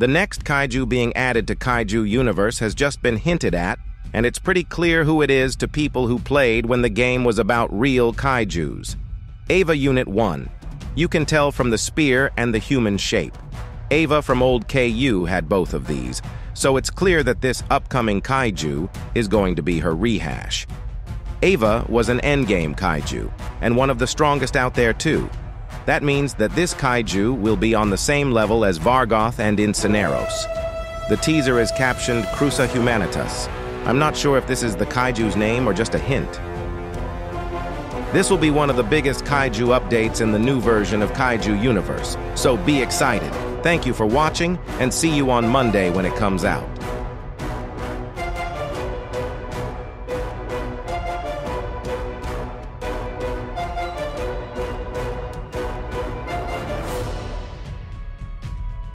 The next kaiju being added to Kaiju Universe has just been hinted at, and it's pretty clear who it is to people who played when the game was about real kaijus. Eva Unit 1. You can tell from the spear and the human shape. Eva from old KU had both of these, so it's clear that this upcoming kaiju is going to be her rehash. Eva was an endgame kaiju, and one of the strongest out there too. That means that this kaiju will be on the same level as Vargoth and Incineros. The teaser is captioned Crusa Humanitas. I'm not sure if this is the kaiju's name or just a hint. This will be one of the biggest kaiju updates in the new version of Kaiju Universe, so be excited. Thank you for watching, and see you on Monday when it comes out.